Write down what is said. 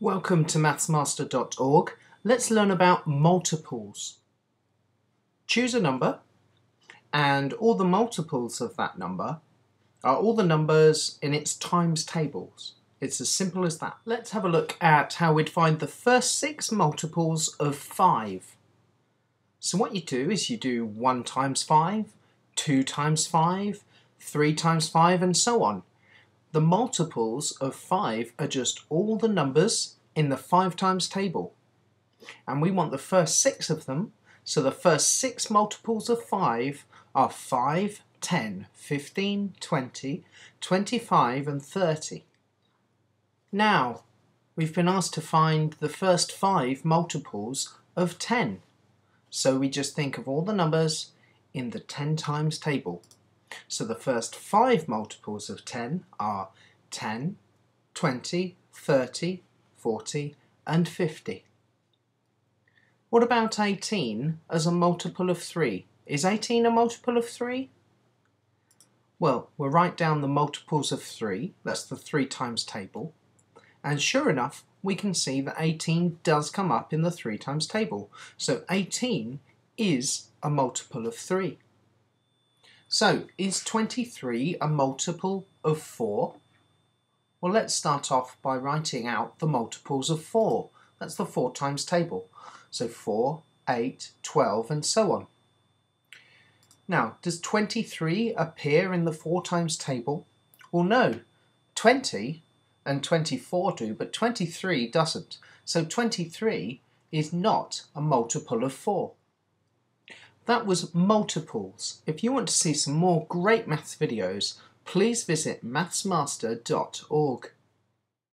Welcome to mathsmaster.org. Let's learn about multiples. Choose a number and all the multiples of that number are all the numbers in its times tables. It's as simple as that. Let's have a look at how we'd find the first six multiples of 5. So what you do is you do 1 times 5, 2 times 5, 3 times 5 and so on. The multiples of 5 are just all the numbers in the 5 times table. And we want the first six of them, so the first six multiples of 5 are 5, 10, 15, 20, 25 and 30. Now, we've been asked to find the first five multiples of 10. So we just think of all the numbers in the 10 times table. So the first five multiples of 10 are 10, 20, 30, 40 and 50. What about 18 as a multiple of 3? Is 18 a multiple of 3? Well, we'll write down the multiples of 3, that's the 3 times table, and sure enough, we can see that 18 does come up in the 3 times table. So 18 is a multiple of 3. So, is 23 a multiple of 4? Well, let's start off by writing out the multiples of 4. That's the 4 times table. So 4, 8, 12, and so on. Now, does 23 appear in the 4 times table? Well, no. 20 and 24 do, but 23 doesn't. So 23 is not a multiple of 4. That was multiples. If you want to see some more great maths videos, please visit mathsmaster.org.